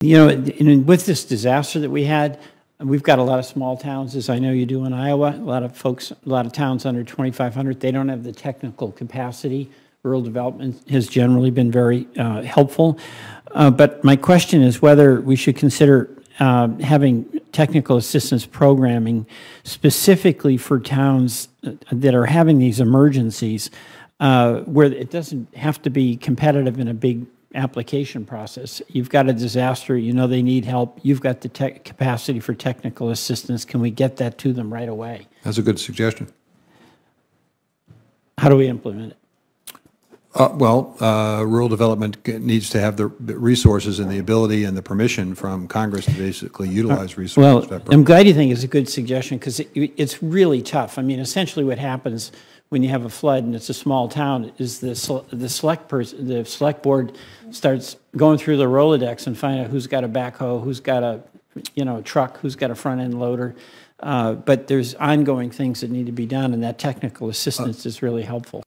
You know, with this disaster that we had, we've got a lot of small towns, as I know you do in Iowa. A lot of folks, a lot of towns under 2,500, they don't have the technical capacity. Rural development has generally been very uh, helpful. Uh, but my question is whether we should consider uh, having technical assistance programming specifically for towns that are having these emergencies, uh, where it doesn't have to be competitive in a big application process. You've got a disaster, you know they need help, you've got the tech capacity for technical assistance. Can we get that to them right away? That's a good suggestion. How do we implement it? Uh, Well, uh, rural development needs to have the resources and the ability and the permission from Congress to basically utilize resources. purpose. I'm glad you think it's a good suggestion because it, it's really tough. I mean, essentially, what happens when you have a flood and it's a small town is the the select person, the select board starts going through the Rolodex and find out who's got a backhoe, who's got a you know truck, who's got a front end loader. Uh, but there's ongoing things that need to be done, and that technical assistance is really helpful.